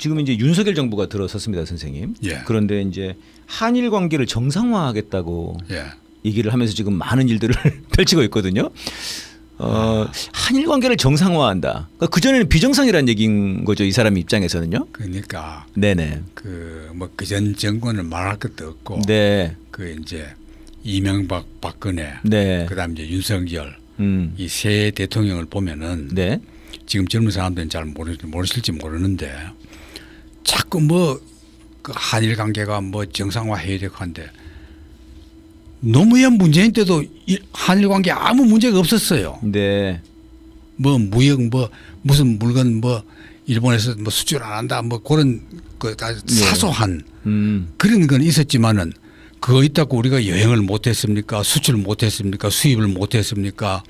지금 이제 윤석열 정부가 들어섰습니다, 선생님. 예. 그런데 이제 한일 관계를 정상화하겠다고 예. 얘기를 하면서 지금 많은 일들을 펼치고 있거든요. 어, 한일 관계를 정상화한다. 그 전에는 비정상이라는 얘기인 거죠, 이 사람 입장에서는요. 그러니까 네네. 그 뭐 그전 정권을 말할 것도 없고 네, 그 이제 이명박 박근혜 네, 그다음 이제 윤석열 음, 이세 대통령을 보면은 네, 지금 젊은 사람들은 잘 모르, 모르실지 모르는데 자꾸 뭐 그 한일 관계가 뭐 정상화해야 되고 한데 노무현 문재인 때도 이 한일 관계 아무 문제가 없었어요. 네, 뭐 무역 뭐 무슨 물건 뭐 일본에서 뭐 수출 안 한다 뭐 그런 그 아주 사소한 음, 그런 건 있었지만은 그거 있다고 우리가 여행을 못 했습니까? 수출 못 했습니까? 수입을 못 했습니까?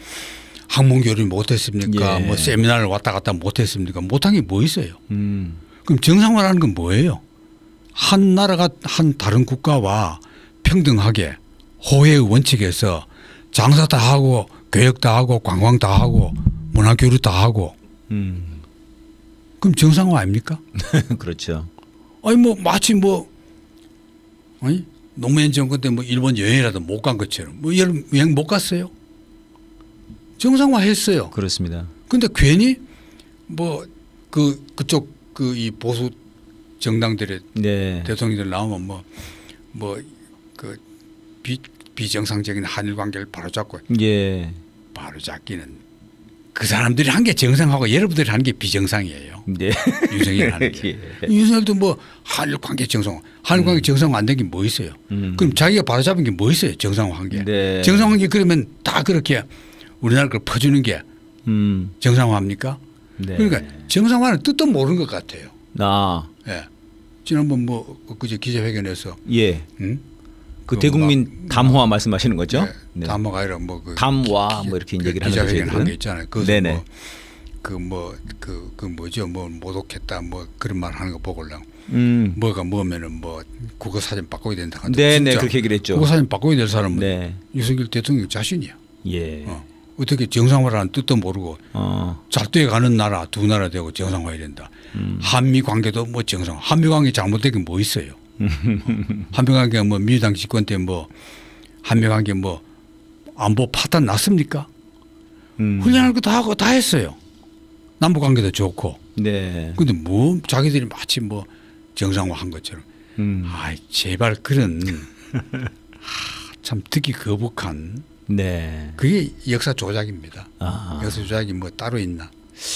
항공교류 못 했습니까? 예. 뭐 세미나를 왔다 갔다 못 했습니까? 못한 게 뭐 있어요? 음, 그럼 정상화라는 건 뭐예요? 한 나라가 한 다른 국가와 평등하게 호혜의 원칙에서 장사 다 하고 교육 다 하고 관광 다 하고 문화 교류 다 하고 음, 그럼 정상화 아닙니까? 그렇죠. 아니 뭐 마치 뭐 아니 노무현 정권 때 뭐 일본 여행이라도 못 간 것처럼 뭐 여행 못 갔어요. 정상화했어요. 그렇습니다. 근데 괜히 뭐 그 그쪽 그 이 보수 정당들의 네, 대통령들 나오면 뭐 뭐 그 비정상적인 한일 관계를 바로잡고 예, 바로잡기는 그 사람들이 한 게 정상하고 여러분들이 하는 게 비정상이에요. 네, 윤석열 하는 게. 예. 윤석열도 뭐 한일 관계 정상, 한일 관계 정상화 안 된 게 뭐 있어요? 음. 그럼 자기가 바로잡은 게 뭐 있어요? 정상화 한 게. 네. 정상화 한 게 그러면 다 그렇게 우리나라 걸 퍼주는 게 음, 정상화입니까? 네. 그러니까 정상화는 뜻도 모르는 것 같아요. 아, 예. 지난번 뭐 그제 기자회견에서 예, 응? 그 그 대국민 담화 말씀하시는 거죠? 네. 담화가 아니라 뭐그 담화 뭐 이렇게 얘기를 하는. 기자회견 한게 저희들은. 있잖아요. 그 네네. 뭐그 뭐 그 그 뭐죠? 뭐 모독했다 뭐 그런 말 하는 거 보고랑 음, 뭐가 뭐면은 뭐 국어 사진 바꿔야 된다. 네, 네, 진짜 그렇게 얘기를 했죠. 국어 사진 바꿔야 될 사람은 네, 윤석열 대통령 자신이야. 예, 어. 어떻게 정상화라는 뜻도 모르고 어, 잘 돼 가는 나라 두 나라 되고 정상화해야 된다. 음. 한미 관계도 뭐 정상. 한미 관계 잘못된 게 뭐 있어요? 어. 한미 관계가 뭐 민주당 집권 때 뭐 한미 관계 뭐 안보 파탄 났습니까? 음, 훈련할 거 다 하고 다 했어요. 남북 관계도 좋고. 네, 근데 뭐 자기들이 마치 뭐 정상화 한 것처럼. 음, 아, 제발 그런 하, 참 듣기 거북한 네, 그게 역사 조작입니다. 아, 역사 조작이 뭐 따로 있나?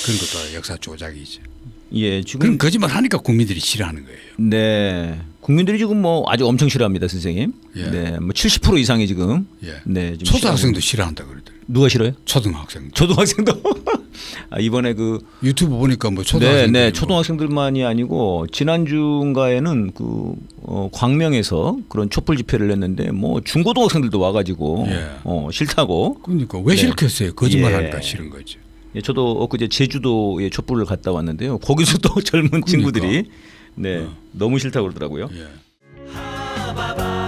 그런 것도 역사 조작이죠. 예, 지금 그런 거짓말 하니까 국민들이 싫어하는 거예요. 네. 국민들이 지금 뭐 아주 엄청 싫어합니다, 선생님. 예. 네. 뭐 70% 이상이 지금 예. 네, 지금 초등학생도 싫어한다 그러더라고요. 누가 싫어요? 초등학생. 초등학생도 아, 이번에 그 유튜브 보니까 뭐 네, 초등학생. 네, 초등학생들만이 아니고 지난주인가에는 그 어, 광명에서 그런 촛불 집회를 했는데 뭐 중고등학생들도 와가지고 예. 어, 싫다고. 그러니까 왜 네. 싫겠어요? 거짓말 예. 하니까 싫은 거죠. 예, 저도 엊그제 제주도에 촛불을 갔다 왔는데요. 거기서 또 젊은 친구들이 네, 너무 싫다고 그러더라고요. 예. 바바